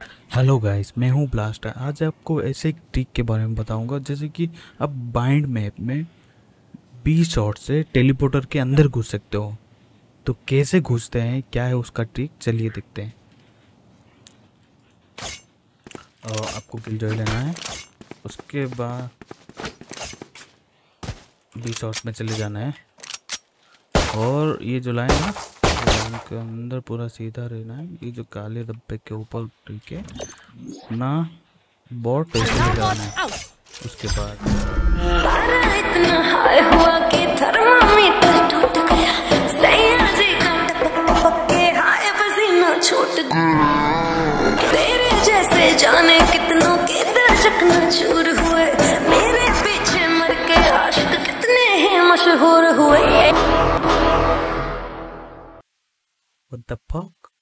Hello guys मैं हूँ blaster आज आपको ऐसे एक ट्रिक के बारे में बताऊँगा, जैसे कि आप बाइंड मैप में बी शॉट से टेलीपोर्टर के अंदर घुस सकते हो। तो कैसे घुसते हैं, क्या है उसका ट्रिक चलिए देखते हैं। और आपको किल जो लेना है। उसके बाद बी शॉट में चले जाना है। और ये जो लाइन है लाइन के अंदर पूरा सीधा रहना है। ये जो काले डब्बे के ऊपर ठीक है ना बॉट लगाना है। उसके बाद तेरे जैसे जाने कितनों के दर्शक न हुए। मेरे पीछे मर के आशिक कितने ही मशहूर with the puck.